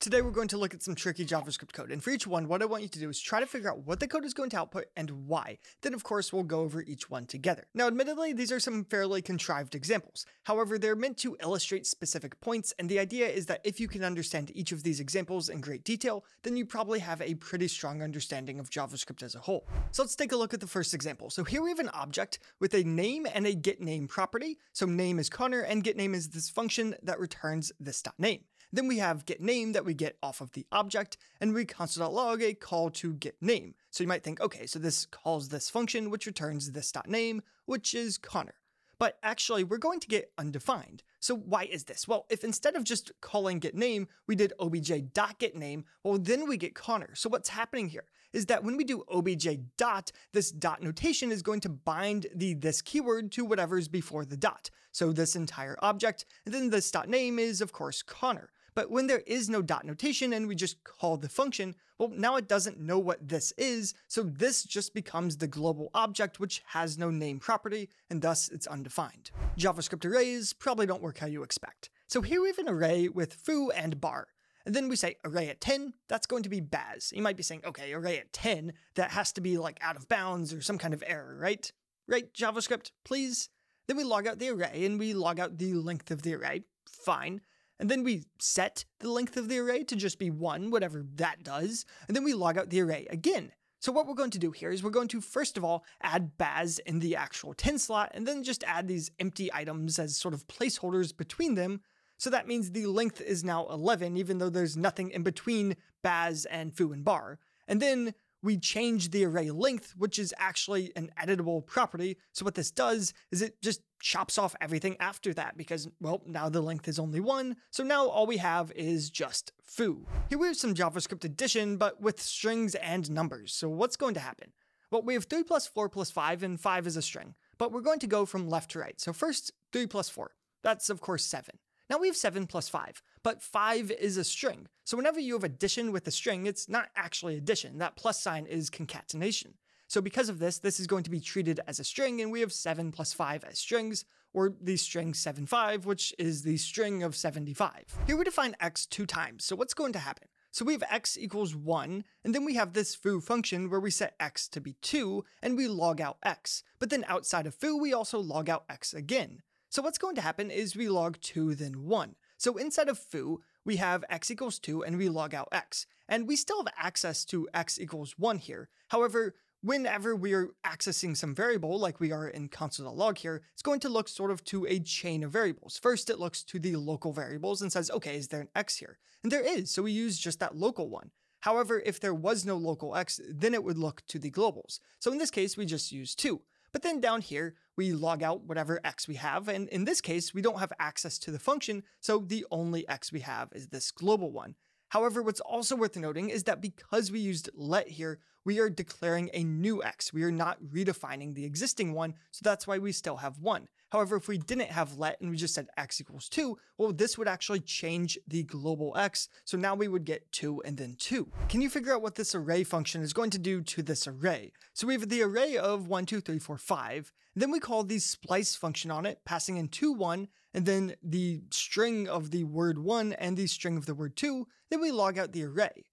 Today we're going to look at some tricky JavaScript code, and for each one, what I want you to do is try to figure out what the code is going to output and why. Then of course, we'll go over each one together. Now admittedly, these are some fairly contrived examples. However, they're meant to illustrate specific points, and the idea is that if you can understand each of these examples in great detail, then you probably have a pretty strong understanding of JavaScript as a whole. So let's take a look at the first example. So here we have an object with a name and a getName property. So name is Conner, and getName is this function that returns this.name. Then we have get name that we get off of the object, and we console.log a call to get name. So you might think, okay, so this calls this function, which returns this.name, which is Conner. But actually, we're going to get undefined. So why is this? Well, if instead of just calling get name, we did obj.getName, well, then we get Conner. So what's happening here is that when we do obj dot, this dot notation is going to bind the this keyword to whatever's before the dot. So this entire object, and then this dot name is, of course, Conner. But when there is no dot notation and we just call the function, well, now it doesn't know what this is, so this just becomes the global object which has no name property, and thus it's undefined. JavaScript arrays probably don't work how you expect. So here we have an array with foo and bar. And then we say array at 10, that's going to be Baz. You might be saying, okay, array at 10, that has to be like out of bounds or some kind of error, right? Right, JavaScript, please? Then we log out the array and we log out the length of the array. Fine. And then we set the length of the array to just be one, whatever that does. And then we log out the array again. So what we're going to do here is we're going to first of all add Baz in the actual 10 slot and then just add these empty items as sort of placeholders between them. So that means the length is now 11, even though there's nothing in between Baz and Foo and Bar. And then we change the array length, which is actually an editable property. So what this does is it just chops off everything after that because, well, now the length is only one. So now all we have is just foo. Here we have some JavaScript addition, but with strings and numbers. So what's going to happen? Well, we have 3 plus 4 plus 5, and 5 is a string. But we're going to go from left to right. So first, 3 plus 4. That's, of course, 7. Now we have 7 plus 5, but 5 is a string. So whenever you have addition with a string, it's not actually addition. That plus sign is concatenation. So because of this, this is going to be treated as a string, and we have 7 plus 5 as strings, or the string 75, which is the string of 75. Here we define x two times, so what's going to happen? So we have x equals 1, and then we have this foo function where we set x to be 2, and we log out x. But then outside of foo, we also log out x again. So what's going to happen is we log 2 then 1. So inside of foo, we have x equals 2 and we log out x. And we still have access to x equals 1 here. However, whenever we're accessing some variable, like we are in console.log here, it's going to look sort of to a chain of variables. First, it looks to the local variables and says, okay, is there an x here? And there is, so we use just that local one. However, if there was no local x, then it would look to the globals. So in this case, we just use 2. But then down here, we log out whatever x we have, and in this case, we don't have access to the function, so the only x we have is this global one. However, what's also worth noting is that because we used let here, we are declaring a new x. We are not redefining the existing one, so that's why we still have 1. However, if we didn't have let and we just said x equals 2, well, this would actually change the global x, so now we would get 2 and then 2. Can you figure out what this array function is going to do to this array? So we have the array of 1, 2, 3, 4, 5, then we call the splice function on it, passing in 2, 1, and then the string of the word 1 and the string of the word 2, then we log out the array.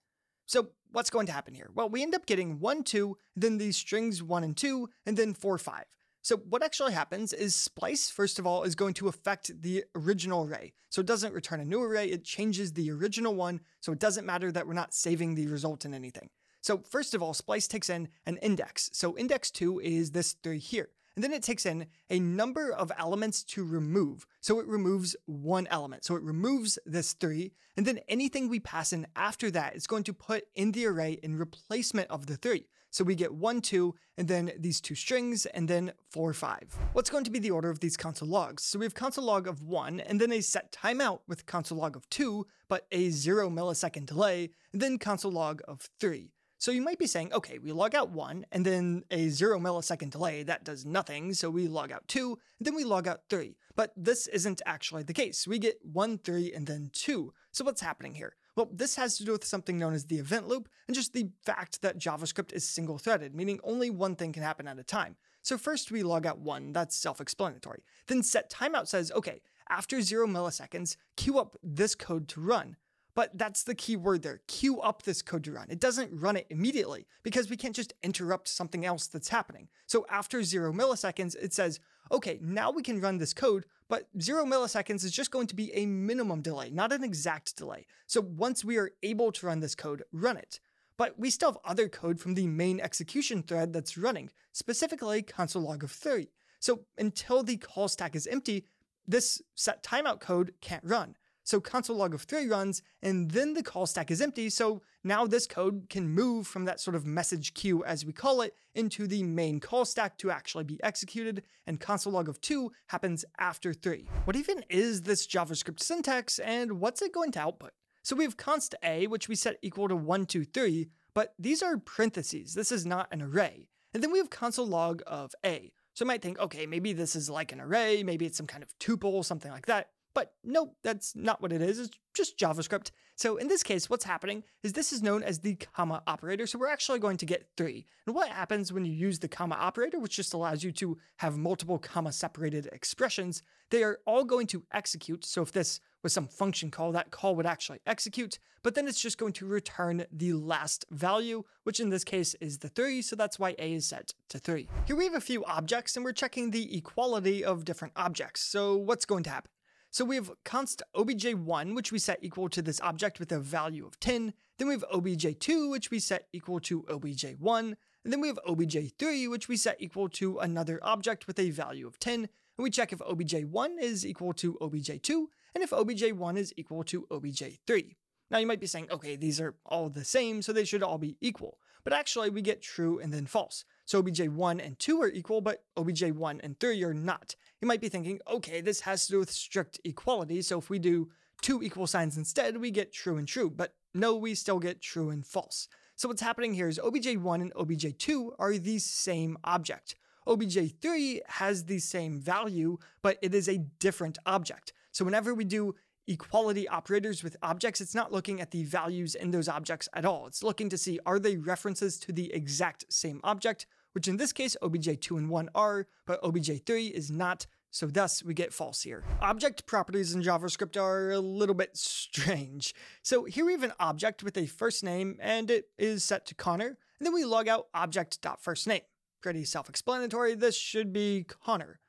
So what's going to happen here? Well, we end up getting 1, 2, then these strings 1 and 2, and then 4, 5. So what actually happens is splice, first of all, is going to affect the original array. So it doesn't return a new array, it changes the original one, so it doesn't matter that we're not saving the result in anything. So first of all, splice takes in an index. So index 2 is this 3 here. And then it takes in a number of elements to remove. So it removes one element. So it removes this three. And then anything we pass in after that is going to put in the array in replacement of the three. So we get one, two, and then these two strings, and then four, five. What's going to be the order of these console logs? So we have console log of one, and then a set timeout with console log of two, but a zero millisecond delay, and then console log of three. So you might be saying, okay, we log out one, and then a zero millisecond delay, that does nothing, so we log out two, then we log out three. But this isn't actually the case. We get one, three, and then two. So what's happening here? Well, this has to do with something known as the event loop, and just the fact that JavaScript is single threaded, meaning only one thing can happen at a time. So first we log out one, that's self explanatory. Then set timeout says, okay, after zero milliseconds, queue up this code to run. But that's the key word there. Queue up this code to run. It doesn't run it immediately because we can't just interrupt something else that's happening. So after zero milliseconds, it says, okay, now we can run this code, but zero milliseconds is just going to be a minimum delay, not an exact delay. So once we are able to run this code, run it. But we still have other code from the main execution thread that's running, specifically console log of 3. So until the call stack is empty, this set timeout code can't run. So console log of 3 runs, and then the call stack is empty, so now this code can move from that sort of message queue, as we call it, into the main call stack to actually be executed, and console log of 2 happens after 3. What even is this JavaScript syntax, and what's it going to output? So we have const a, which we set equal to 123, but these are parentheses, this is not an array. And then we have console log of a, so you might think, okay, maybe this is like an array, maybe it's some kind of tuple, something like that. But nope, that's not what it is. It's just JavaScript. So in this case, what's happening is this is known as the comma operator. So we're actually going to get three. And what happens when you use the comma operator, which just allows you to have multiple comma separated expressions, they are all going to execute. So if this was some function call, that call would actually execute, but then it's just going to return the last value, which in this case is the 3, so that's why a is set to 3. Here we have a few objects, and we're checking the equality of different objects. So what's going to happen? So we have const obj1, which we set equal to this object with a value of 10. Then we have obj2, which we set equal to obj1. And then we have obj3, which we set equal to another object with a value of 10. And we check if obj1 is equal to obj2, and if obj1 is equal to obj3. Now you might be saying, okay, these are all the same, so they should all be equal. But actually, we get true and then false. So obj1 and 2 are equal, but obj1 and 3 are not. You might be thinking, okay, this has to do with strict equality, so if we do two equal signs instead, we get true and true. But no, we still get true and false. So what's happening here is obj1 and obj2 are the same object. obj3 has the same value, but it is a different object. So whenever we do equality operators with objects, it's not looking at the values in those objects at all. It's looking to see are they references to the exact same object, which in this case obj2 and 1 are, but obj3 is not, so thus we get false here. Object properties in JavaScript are a little bit strange. So here we have an object with a first name and it is set to Conner, and then we log out object.firstname. Pretty self-explanatory, this should be Conner.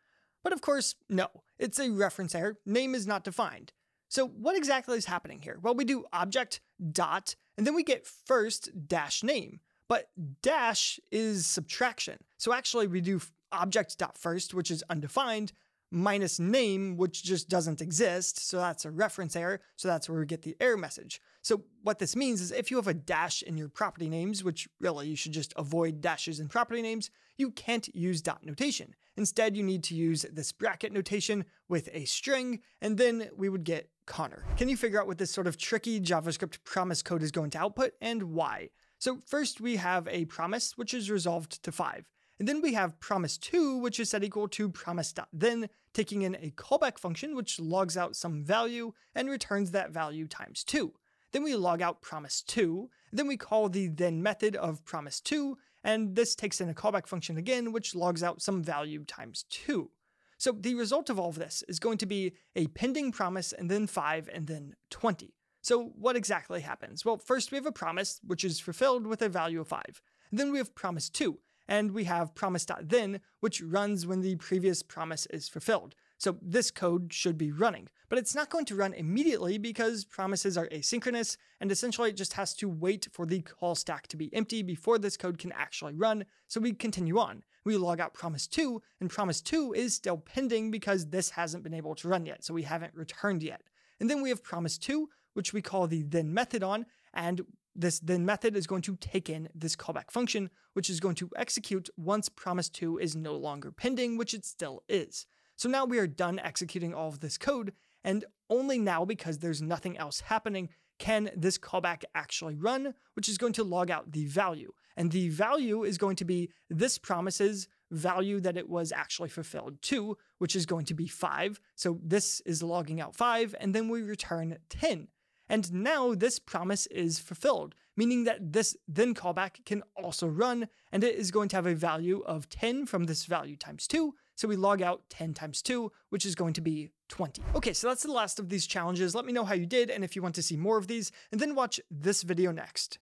But of course, no. It's a reference error. Name is not defined. So what exactly is happening here? Well, we do object dot, and then we get first dash name. But dash is subtraction. So actually we do object dot first, which is undefined, minus name, which just doesn't exist. So that's a reference error. So that's where we get the error message. So what this means is if you have a dash in your property names, which really you should just avoid dashes in property names, you can't use dot notation. Instead, you need to use this bracket notation with a string, and then we would get Conner. Can you figure out what this sort of tricky JavaScript promise code is going to output and why? So first we have a promise, which is resolved to 5. And then we have promise2, which is set equal to promise.then, taking in a callback function, which logs out some value and returns that value times 2. Then we log out promise2, then we call the then method of promise2, and this takes in a callback function again, which logs out some value times 2. So the result of all of this is going to be a pending promise and then 5 and then 20. So what exactly happens? Well, first we have a promise, which is fulfilled with a value of 5. Then we have promise 2, and we have promise.then, which runs when the previous promise is fulfilled. So this code should be running, but it's not going to run immediately because promises are asynchronous, and essentially it just has to wait for the call stack to be empty before this code can actually run, so we continue on. We log out promise2, and promise2 is still pending because this hasn't been able to run yet, so we haven't returned yet. And then we have promise2, which we call the then method on, and this then method is going to take in this callback function, which is going to execute once promise2 is no longer pending, which it still is. So now we are done executing all of this code, and only now because there's nothing else happening can this callback actually run, which is going to log out the value. And the value is going to be this promise's value that it was actually fulfilled to, which is going to be 5. So this is logging out 5, and then we return 10. And now this promise is fulfilled, meaning that this then callback can also run, and it is going to have a value of 10 from this value times 2, so we log out 10 times 2, which is going to be 20. Okay, so that's the last of these challenges. Let me know how you did and if you want to see more of these, and then watch this video next.